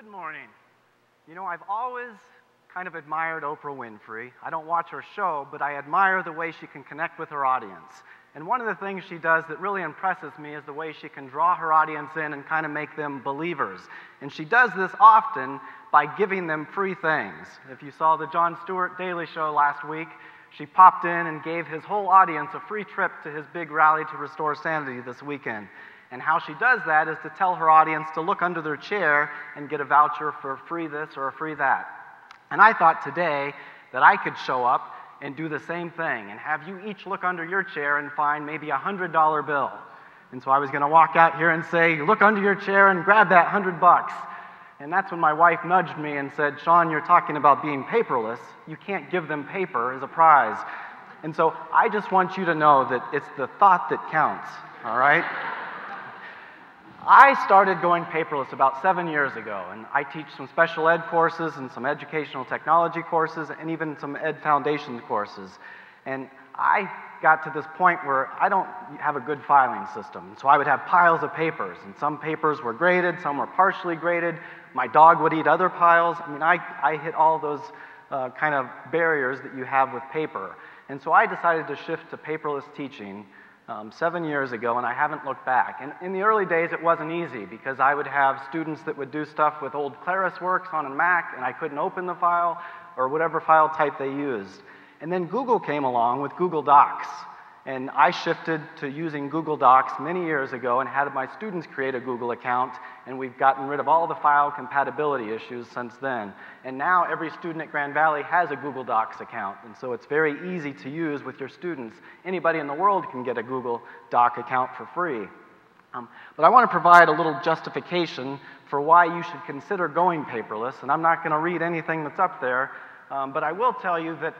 Good morning. You know, I've always kind of admired Oprah Winfrey. I don't watch her show, but I admire the way she can connect with her audience. And one of the things she does that really impresses me is the way she can draw her audience in and kind of make them believers. And she does this often by giving them free things. If you saw the Jon Stewart Daily Show last week, she popped in and gave his whole audience a free trip to his big rally to restore sanity this weekend. And how she does that is to tell her audience to look under their chair and get a voucher for free this or a free that. And I thought today that I could show up and do the same thing and have you each look under your chair and find maybe a $100 bill. And so I was going to walk out here and say, look under your chair and grab that 100 bucks. And that's when my wife nudged me and said, Sean, you're talking about being paperless. You can't give them paper as a prize. And so I just want you to know that it's the thought that counts, all right? I started going paperless about seven years ago, and I teach some special ed courses and some educational technology courses and even some ed foundations courses. And I got to this point where I don't have a good filing system. So I would have piles of papers, and some papers were graded, some were partially graded. My dog would eat other piles. I mean, I, I hit all those uh, kind of barriers that you have with paper. And so I decided to shift to paperless teaching um, seven years ago, and I haven't looked back. And in the early days, it wasn't easy because I would have students that would do stuff with old ClarisWorks on a Mac, and I couldn't open the file or whatever file type they used. And then Google came along with Google Docs. And I shifted to using Google Docs many years ago and had my students create a Google account, and we've gotten rid of all the file compatibility issues since then. And now every student at Grand Valley has a Google Docs account, and so it's very easy to use with your students. Anybody in the world can get a Google Doc account for free. Um, but I want to provide a little justification for why you should consider going paperless, and I'm not going to read anything that's up there, um, but I will tell you that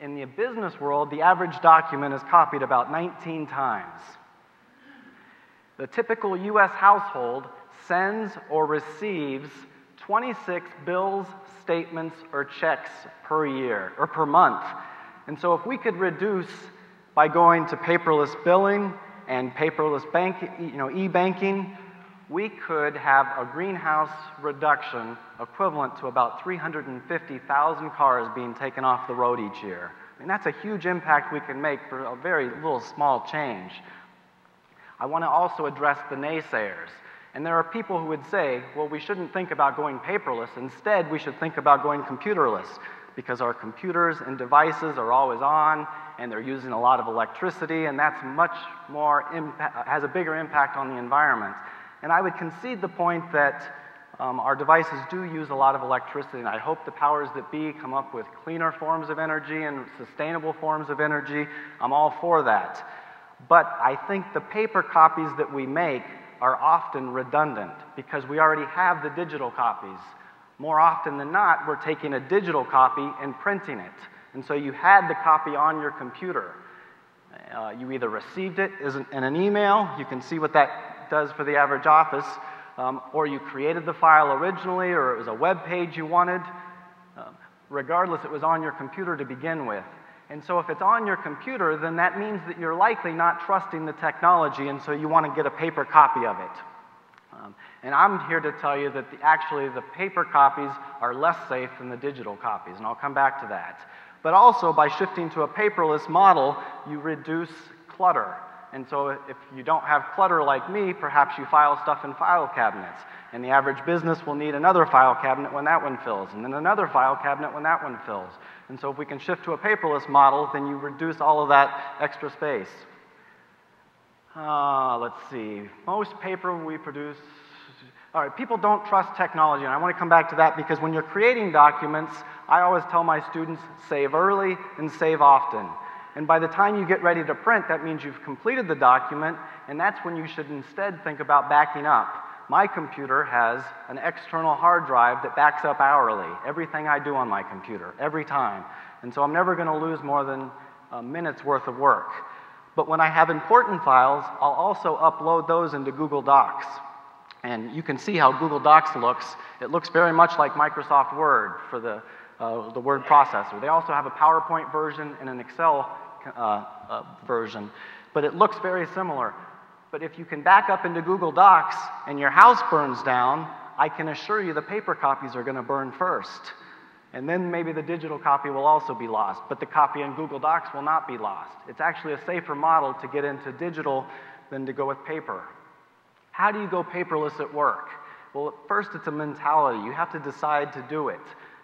in the business world, the average document is copied about 19 times. The typical US household sends or receives 26 bills, statements, or checks per year or per month. And so if we could reduce by going to paperless billing and paperless bank, you know, e-banking, we could have a greenhouse reduction equivalent to about 350,000 cars being taken off the road each year. I mean, that's a huge impact we can make for a very little small change. I want to also address the naysayers. And there are people who would say, well, we shouldn't think about going paperless. Instead, we should think about going computerless because our computers and devices are always on and they're using a lot of electricity, and that's much more, has a bigger impact on the environment. And I would concede the point that um, our devices do use a lot of electricity, and I hope the powers that be come up with cleaner forms of energy and sustainable forms of energy. I'm all for that. But I think the paper copies that we make are often redundant because we already have the digital copies. More often than not, we're taking a digital copy and printing it. And so you had the copy on your computer. Uh, you either received it in an email, you can see what that does for the average office, um, or you created the file originally, or it was a web page you wanted. Um, regardless, it was on your computer to begin with. And so if it's on your computer, then that means that you're likely not trusting the technology, and so you want to get a paper copy of it. Um, and I'm here to tell you that the, actually the paper copies are less safe than the digital copies, and I'll come back to that. But also, by shifting to a paperless model, you reduce clutter. And so if you don't have clutter like me, perhaps you file stuff in file cabinets. And the average business will need another file cabinet when that one fills, and then another file cabinet when that one fills. And so if we can shift to a paperless model, then you reduce all of that extra space. Uh, let's see. Most paper we produce. All right, people don't trust technology, and I want to come back to that because when you're creating documents, I always tell my students save early and save often. And by the time you get ready to print, that means you've completed the document, and that's when you should instead think about backing up. My computer has an external hard drive that backs up hourly, everything I do on my computer, every time. And so I'm never going to lose more than a minute's worth of work. But when I have important files, I'll also upload those into Google Docs. And you can see how Google Docs looks. It looks very much like Microsoft Word for the, uh, the word processor. They also have a PowerPoint version and an Excel uh, uh, version, but it looks very similar. But if you can back up into Google Docs and your house burns down, I can assure you the paper copies are going to burn first. And then maybe the digital copy will also be lost, but the copy in Google Docs will not be lost. It's actually a safer model to get into digital than to go with paper. How do you go paperless at work? Well, first it's a mentality. You have to decide to do it.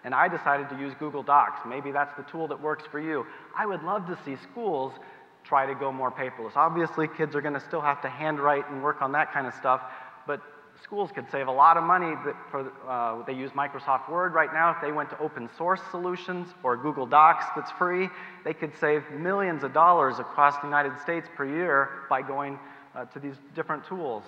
And I decided to use Google Docs. Maybe that's the tool that works for you. I would love to see schools try to go more paperless. Obviously, kids are going to still have to handwrite and work on that kind of stuff, but schools could save a lot of money for, uh, they use Microsoft Word right now. If they went to open source solutions or Google Docs that's free, they could save millions of dollars across the United States per year by going uh, to these different tools.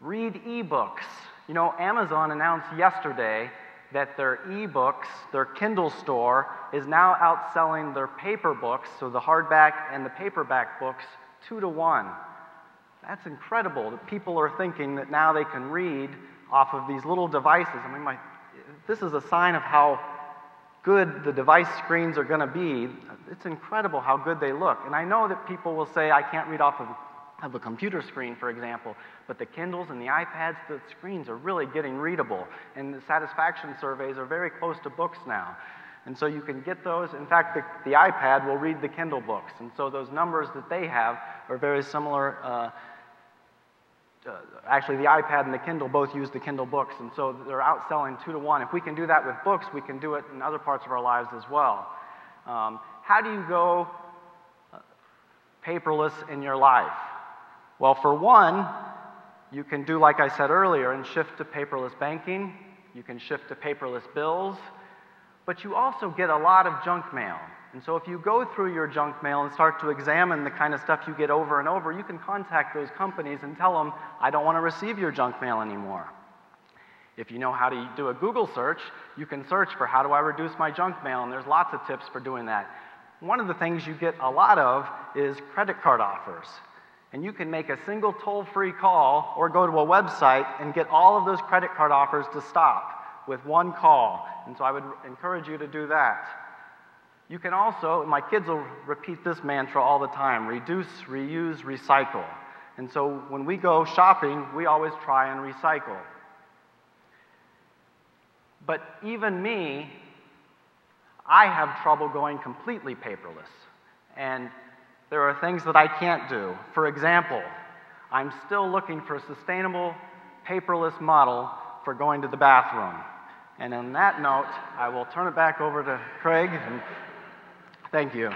Read ebooks. You know, Amazon announced yesterday that their ebooks, their Kindle store, is now outselling their paper books, so the hardback and the paperback books, two to one. That's incredible that people are thinking that now they can read off of these little devices. I mean, my, this is a sign of how good the device screens are going to be. It's incredible how good they look. And I know that people will say, I can't read off of, of a computer screen, for example, but the Kindles and the iPads, the screens are really getting readable. And the satisfaction surveys are very close to books now. And so you can get those. In fact, the, the iPad will read the Kindle books. And so those numbers that they have are very similar. Uh, uh, actually, the iPad and the Kindle both use the Kindle books, and so they're outselling two to one. If we can do that with books, we can do it in other parts of our lives as well. Um, how do you go uh, paperless in your life? Well, for one, you can do like I said earlier and shift to paperless banking. You can shift to paperless bills. But you also get a lot of junk mail. And so if you go through your junk mail and start to examine the kind of stuff you get over and over, you can contact those companies and tell them, I don't want to receive your junk mail anymore. If you know how to do a Google search, you can search for how do I reduce my junk mail, and there's lots of tips for doing that. One of the things you get a lot of is credit card offers. And you can make a single toll free call or go to a website and get all of those credit card offers to stop with one call. And so I would encourage you to do that. You can also, my kids will repeat this mantra all the time reduce, reuse, recycle. And so when we go shopping, we always try and recycle. But even me, I have trouble going completely paperless. And there are things that I can't do. For example, I'm still looking for a sustainable paperless model for going to the bathroom. And on that note, I will turn it back over to Craig. And thank you.